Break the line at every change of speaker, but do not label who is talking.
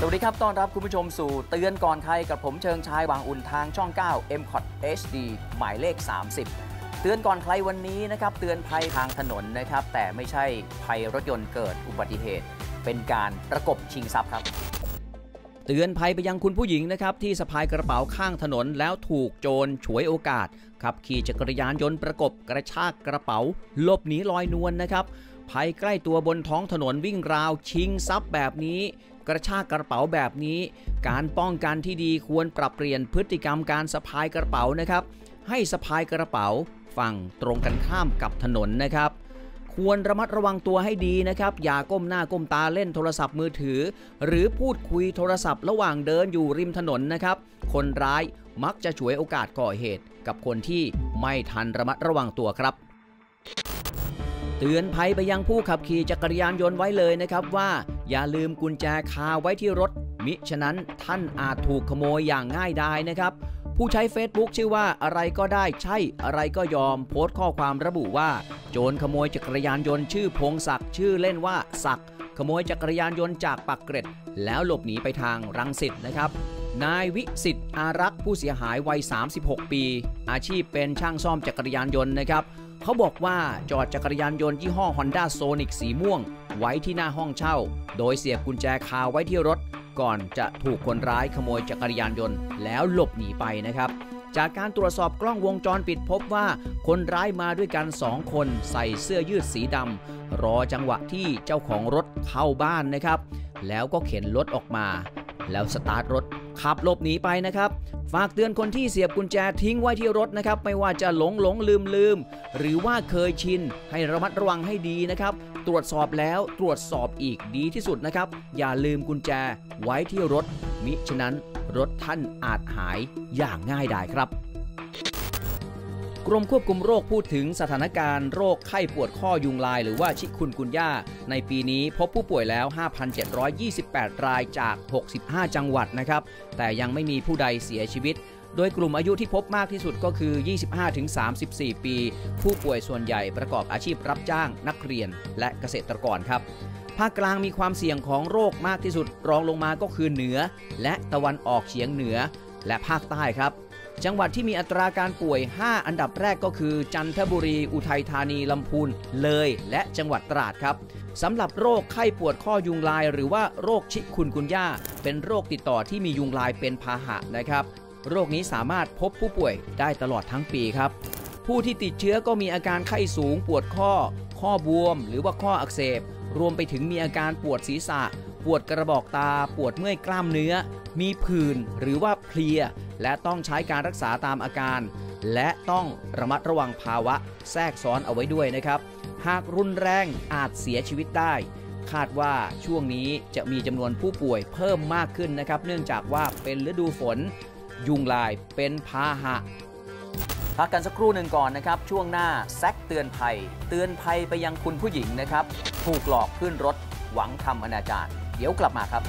สวัสดีครับ ต้อนรับคุณผู้ชมสู่เตือนก่อนใครกับผมเชิงชายวางอุ่นทางช่อง 9 m c o t HD หมายเลข 30 เตือนก่อนใครวันนี้นะครับ เตือนภัยทางถนนนะครับ แต่ไม่ใช่ภัยรถยนต์เกิดอุบัติเหตุ เป็นการประกบชิงทรัพย์ครับ เตือนภัยไปยังคุณผู้หญิงนะครับ ที่สะพายกระเป๋าข้างถนนแล้วถูกโจรฉวยโอกาส ขับขี่จักรยานยนต์ประกบกระชากกระเป๋าหลบหนีลอยนวลนะครับภัยใกล้ตัวบนท้องถนนวิ่งราวชิงทรัพย์แบบนี้ กระชากกระเป๋าแบบนี้ การป้องกันที่ดีควรปรับเปลี่ยนพฤติกรรมการสะพายกระเป๋านะครับ ให้สะพายกระเป๋าฝั่งตรงกันข้ามกับถนนนะครับควรระมัดระวังตัวให้ดีนะครับ อย่าก้มหน้าก้มตาเล่นโทรศัพท์มือถือ หรือพูดคุยโทรศัพท์ระหว่างเดินอยู่ริมถนนนะครับ คนร้ายมักจะฉวยโอกาสก่อเหตุ กับคนที่ไม่ทันระมัดระวังตัวครับ เตือนภัยไปยังผู้ขับขี่จักรยานยนต์ไว้เลยนะครับว่า อย่าลืมกุญแจคาไว้ที่รถ มิฉะนั้นท่านอาจถูกขโมยอย่างง่ายดายนะครับ ผู้ใช้ Facebook ชื่อว่าอะไรก็ได้ใช่อะไรก็ยอมโพสต์ข้อความระบุว่า โจรขโมยจักรยานยนต์ชื่อพงศักดิ์ชื่อเล่นว่าศักดิ์ขโมยจักรยานยนต์จากปากเกร็ด แล้วหลบหนีไปทางรังสิตนะครับนายวิสิทธิ์อารักษ์ผู้เสียหายวัย 36 ปี อาชีพเป็นช่างซ่อมจักรยานยนต์นะครับ เขาบอกว่าจอดจักรยานยนต์ยี่ห้อ Honda Sonic สีม่วง ไว้ที่หน้าห้องเช่า โดยเสียบกุญแจคาไว้ที่รถ ก่อนจะถูกคนร้ายขโมยจักรยานยนต์ แล้วหลบหนีไปนะครับจากการตรวจสอบกล้องวงจรปิดพบว่า คนร้ายมาด้วยกัน2คนใส่เสื้อยืดสีดำรอจังหวะที่เจ้าของรถเข้าบ้านนะครับ แล้วก็เข็นรถออกมา แล้วสตาร์ทรถขับหลบหนีไปนะครับ ฝากเตือนคนที่เสียบกุญแจทิ้งไว้ที่รถนะครับ ไม่ว่าจะหลงหลงลืมลืมหรือว่าเคยชิน ให้ระมัดระวังให้ดีนะครับ ตรวจสอบแล้วตรวจสอบอีกดีที่สุดนะครับ อย่าลืมกุญแจไว้ที่รถ มิฉะนั้นรถท่านอาจหายอย่างง่ายดายครับ กรมควบคุมโรคพูดถึงสถานการณ์โรคไข้ปวดข้อยุงลาย หรือว่าชิคุนกุนย่า ในปีนี้พบผู้ป่วยแล้ว 5,728 รายจาก 65 จังหวัดนะครับ แต่ยังไม่มีผู้ใดเสียชีวิต โดยกลุ่มอายุที่พบมากที่สุดก็คือ 25-34 ปี ผู้ป่วยส่วนใหญ่ประกอบอาชีพรับจ้างนักเรียนและเกษตรกรครับภาคกลางมีความเสี่ยงของโรคมากที่สุดรองลงมาก็คือเหนือ และตะวันออกเฉียงเหนือ และภาคใต้ครับ จังหวัดที่มีอัตราการป่วย 5 อันดับแรกก็คือ จันทบุรี อุทัยธานี ลำพูน เลย และจังหวัดตราดครับสำหรับโรคไข้ปวดข้อยุงลาย หรือว่าโรคชิคุนกุนย่า เป็นโรคติดต่อที่มียุงลายเป็นพาหะนะครับ โรคนี้สามารถพบผู้ป่วยได้ตลอดทั้งปีครับ ผู้ที่ติดเชื้อก็มีอาการไข้สูงปวดข้อ ข้อบวม หรือว่าข้ออักเสบ รวมไปถึงมีอาการปวดศีรษะ ปวดกระบอกตา ปวดเมื่อยกล้ามเนื้อ มีผื่นหรือว่าเพลีย และต้องใช้การรักษาตามอาการ และต้องระมัดระวังภาวะแทรกซ้อนเอาไว้ด้วยนะครับ หากรุนแรงอาจเสียชีวิตได้ คาดว่าช่วงนี้จะมีจำนวนผู้ป่วยเพิ่มมากขึ้นนะครับ เนื่องจากว่าเป็นฤดูฝน ยุงลายเป็นพาหะพักกันสักครู่หนึ่งก่อนนะครับ ช่วงหน้าแซกเตือนภัย เตือนภัยไปยังคุณผู้หญิงนะครับ ถูกหลอกขึ้นรถหวังทำอนาจารเดี๋ยวกลับมาครับ